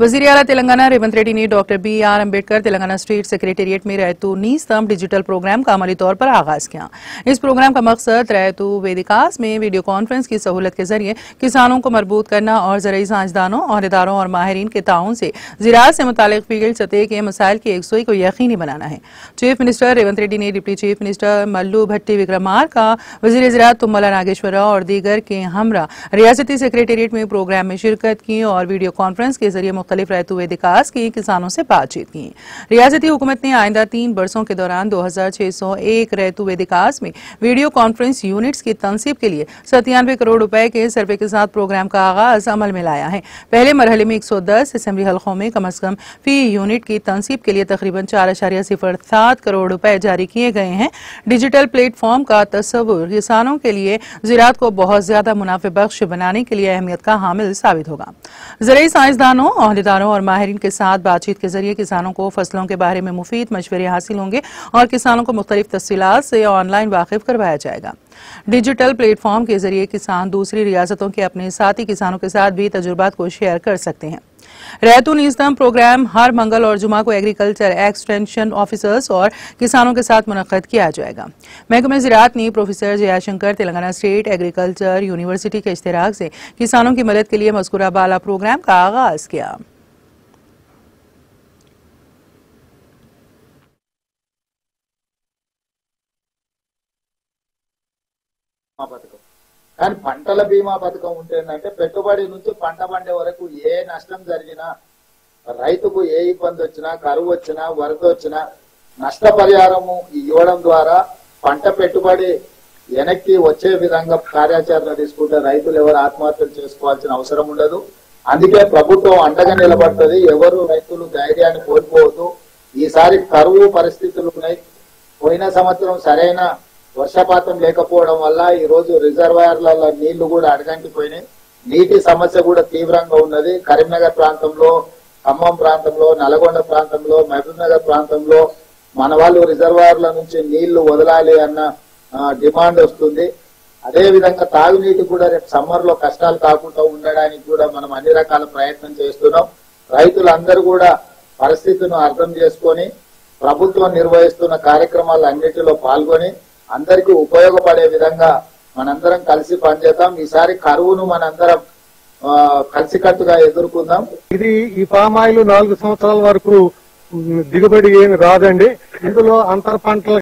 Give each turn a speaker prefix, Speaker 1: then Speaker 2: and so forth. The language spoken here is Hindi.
Speaker 1: वज़ीर अला तेलंगाना रेवंत रेड्डी ने doctor B R Ambedkar Telangana state secretariat में रैतू नीस्तम डिजिटल प्रोग्राम का अमली तौर पर आगाज़ किया। इस प्रोग्राम का मकसद रैतू वेदिकास में वीडियो कॉन्फ्रेंस की सहूलत के ज़रिए किसानों को मरबूत करना और ज़रिए साइंसदानों अहदेदारों और माहरीन के ताउन से जिरात से मुतालिक फ़ील्ड सतह के मसाइल की एकसोई को यकीनी बनाना है। चीफ मिनिस्टर रेवंत रेड्डी ने deputy chief minister Mallu Bhatti Vikramarka का वज़ीर ज़रात तुम्बला नागेश्वर और दीगर के हमरा रियासती सेक्रेटेरिएट में प्रोग्राम में शिरकत की और वीडियो कॉन्फ्रेंस के ज़रिए मुख्तलिफ़ रैतु विकास की किसानों से बातचीत की। रियासती हुकूमत ने आइंदा तीन बरसों के दौरान दो हज़ार छह सौ एक रैतु विकास में वीडियो कॉन्फ्रेंस यूनिट्स की तनसीब के लिए सत्तानवे करोड़ रुपए के सर्वे के साथ प्रोग्राम का आगाज़ अमल में लाया है। पहले मरहले में एक सौ दस असेंबली हल्कों में कम अज कम फ़ी यूनिट की तनसीब के लिए तकरीबन चार अशारिया सिफर सात करोड़ रुपए जारी किए गए हैं। डिजिटल प्लेटफॉर्म का तस्वुर किसानों के लिए ज़रात को बहुत ज़्यादा मुनाफे बख्श बनाने के लिए अहमियत का हामिल साबित होगा। ज़रिए साइंसदानों अहदेदारों और माहरीन के साथ बातचीत के ज़रिए किसानों को फ़सलों के बारे में मुफीद मशवरे हासिल होंगे और किसानों को मुख्तलिफ़ तफसीलात से ऑनलाइन वाकिफ करवाया जाएगा। डिजिटल प्लेटफॉर्म के ज़रिए किसान दूसरी रियासतों के अपने साथी किसानों के साथ भी तजुर्बात को शेयर कर सकते हैं। रैतून इस्लाम प्रोग्राम हर मंगल और जुमा को एग्रीकल्चर एक्सटेंशन ऑफिसर्स और किसानों के साथ मुनद किया जाएगा। महकमे ज़रात ने professor Jayashankar Telangana state agriculture university के इश्तराक से किसानों की मदद के लिए मस्कुरा बाला प्रोग्राम का आगाज़ किया।
Speaker 2: आप बात करो। కానీ పంటల బీమా పథకం ఉంటే ఏంటంటే పెట్టుబడి నుంచి పంట పండే వరకు ఏ నష్టం జరిగినా రైతుకు ఏ ఇబ్బంది వచ్చినా కరువు వచ్చినా వరద వచ్చినా నష్టపరిహారము ఇవ్వడం ద్వారా పంట పెట్టుబడి వెనక్కి వచ్చే విధంగా కార్యాచరణ తీసుకుంటే రైతులు ఎవరు ఆత్మహత్యలు చేసుకోవాల్సిన అవసరం ఉండదు. అందుకే ప్రభుత్వం అండగా నిలబడుతుంది. ఎవరు రైతులు ధైర్యాన్ని కోల్పోవద్దు. ఈసారి కరువు పరిస్థితులు ఉన్నాయి. పోయిన సంవత్సరం సరైన వర్షపాతం లేకపోవడం వల్ల ఈ రోజు రిజర్వాయర్లలో నీళ్ళు కూడా అడగంటిపోయినాయి. నీటి సమస్య కూడా తీవ్రంగా ఉన్నది. కరీంనగర్ ప్రాంతంలో ఖమ్మం ప్రాంతంలో నల్గొండ ప్రాంతంలో మహబూబ్నగర్ ప్రాంతంలో మన వాళ్ళు రిజర్వాయర్ల నుంచి నీళ్ళు వదలాలి అన్న డిమాండ్ వస్తుంది. అదే విధంగా తాగునీటి కూడా రేపు సమ్మర్లో కష్టాలు కాకుండా ఉండడానికి కూడా మనం అన్ని రకాల ప్రయత్నం చేస్తున్నాం. రైతులందరూ కూడా పరిస్థితిని అర్థం చేసుకొని ప్రభుత్వం నిర్వహిస్తున్న కార్యక్రమాలు అన్నిటిలో పాల్గొని అందరికీ ఉపయోగపడే విధంగా మనందరం కలిసి పనిచేద్దాం. ఈసారి కరువును మనందరం ఆ, కలిసికట్టుగా ఎదుర్కొందాం.
Speaker 3: ఇది ఈ పామాయిలు నాలుగు సంవత్సరాల వరకు దిగుబడి ఏమి రాదండి. ఇందులో అంతర పంటల